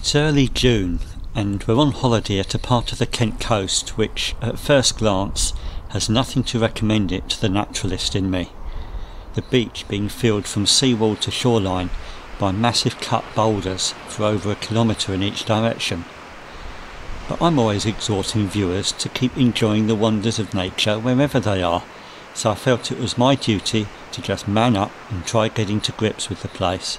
It's early June and we're on holiday at a part of the Kent coast which, at first glance, has nothing to recommend it to the naturalist in me. The beach being filled from seawall to shoreline by massive cut boulders for over a kilometre in each direction. But I'm always exhorting viewers to keep enjoying the wonders of nature wherever they are, so I felt it was my duty to just man up and try getting to grips with the place.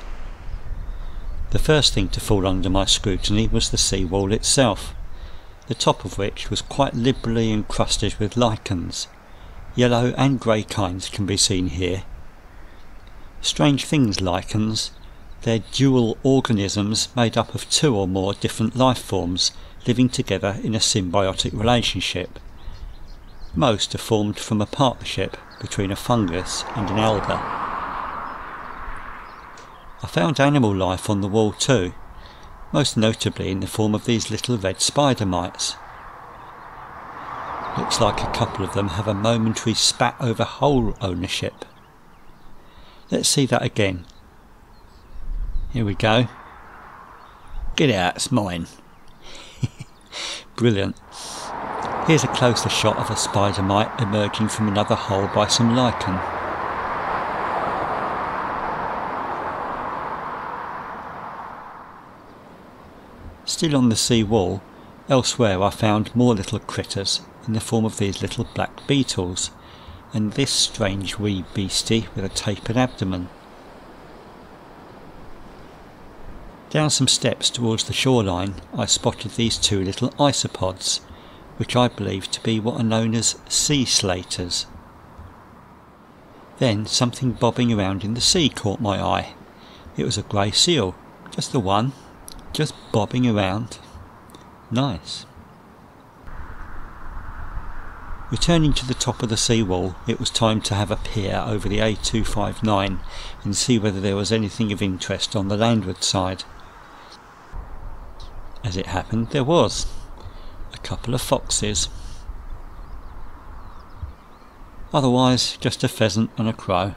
The first thing to fall under my scrutiny was the seawall itself, the top of which was quite liberally encrusted with lichens. Yellow and grey kinds can be seen here. Strange things lichens. They're dual organisms made up of two or more different life forms living together in a symbiotic relationship. Most are formed from a partnership between a fungus and an alga. I found animal life on the wall too, most notably in the form of these little red spider mites. Looks like a couple of them have a momentary spat over hole ownership. Let's see that again. Here we go. Get out, it's mine. Brilliant. Here's a closer shot of a spider mite emerging from another hole by some lichen. Still on the sea wall, elsewhere I found more little critters in the form of these little black beetles, and this strange wee beastie with a tapered abdomen. Down some steps towards the shoreline I spotted these two little isopods, which I believe to be what are known as sea slaters. Then something bobbing around in the sea caught my eye. It was a grey seal, just the one, just bobbing around. Nice. Returning to the top of the seawall, it was time to have a peer over the A259 and see whether there was anything of interest on the landward side. As it happened, there was. A couple of foxes. Otherwise, just a pheasant and a crow.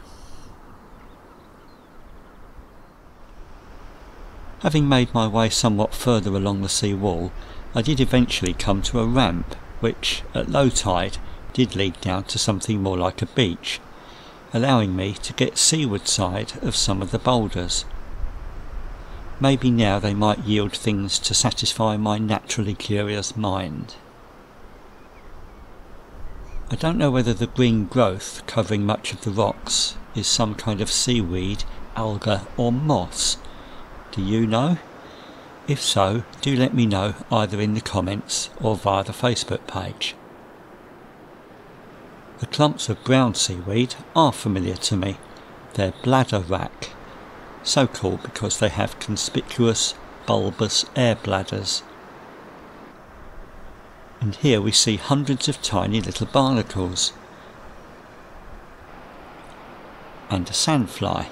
Having made my way somewhat further along the sea wall, I did eventually come to a ramp which, at low tide, did lead down to something more like a beach, allowing me to get seaward side of some of the boulders. Maybe now they might yield things to satisfy my naturally curious mind. I don't know whether the green growth covering much of the rocks is some kind of seaweed, alga or moss, do you know? If so, do let me know either in the comments or via the Facebook page. The clumps of brown seaweed are familiar to me. They're bladder bladderwrack, so called because they have conspicuous bulbous air bladders. And here we see hundreds of tiny little barnacles and a sandfly.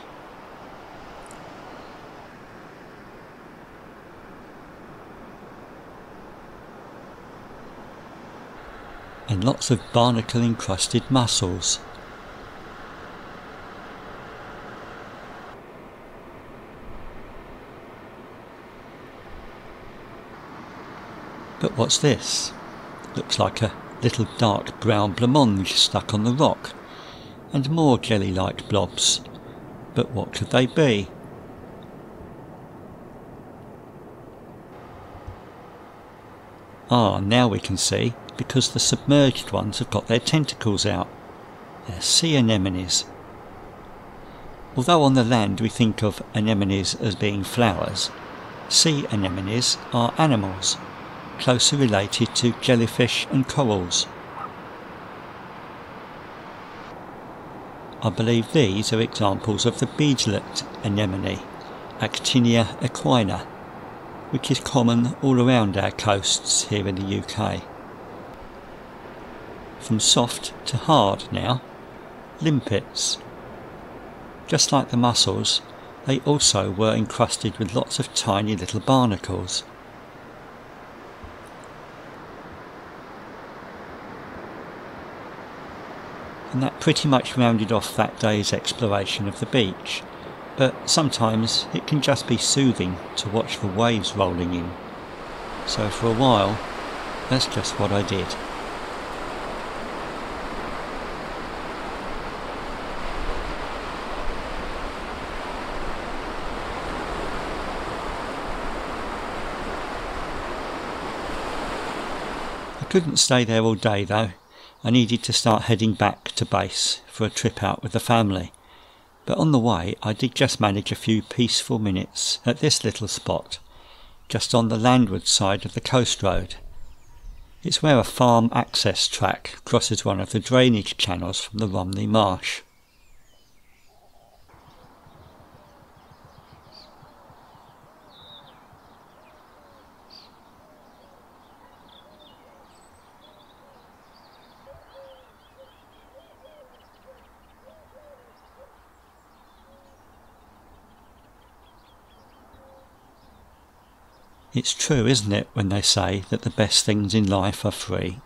And lots of barnacle encrusted mussels. But what's this? Looks like a little dark brown blancmange stuck on the rock, and more jelly-like blobs. But what could they be? Ah, now we can see because the submerged ones have got their tentacles out. They're sea anemones. Although on the land we think of anemones as being flowers, sea anemones are animals, closely related to jellyfish and corals. I believe these are examples of the beadlet anemone, Actinia equina, which is common all around our coasts here in the UK from soft to hard now, limpets. Just like the mussels, they also were encrusted with lots of tiny little barnacles. And that pretty much rounded off that day's exploration of the beach. But sometimes it can just be soothing to watch the waves rolling in. So for a while, that's just what I did. I couldn't stay there all day though. I needed to start heading back to base for a trip out with the family. But on the way, I did just manage a few peaceful minutes at this little spot, just on the landward side of the coast road. It's where a farm access track crosses one of the drainage channels from the Romney Marsh. It's true, isn't it, when they say that the best things in life are free?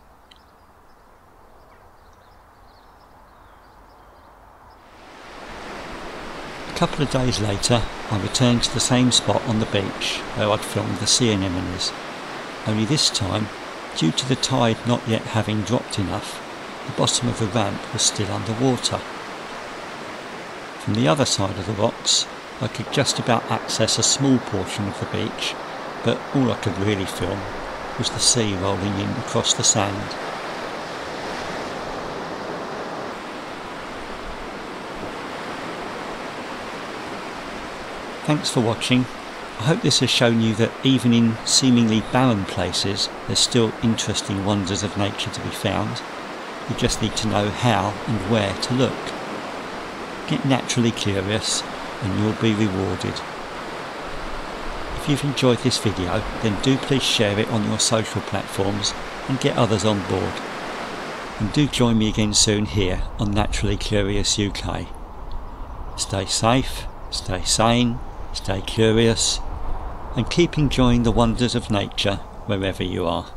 A couple of days later, I returned to the same spot on the beach where I'd filmed the sea anemones. Only this time, due to the tide not yet having dropped enough, the bottom of the ramp was still under water. From the other side of the rocks, I could just about access a small portion of the beach but all I could really film was the sea rolling in across the sand. Thanks for watching. I hope this has shown you that even in seemingly barren places, there's still interesting wonders of nature to be found. You just need to know how and where to look. Get naturally curious and you'll be rewarded. If you've enjoyed this video then do please share it on your social platforms and get others on board. And do join me again soon here on Naturally Curious UK. Stay safe, stay sane, stay curious and keep enjoying the wonders of nature wherever you are.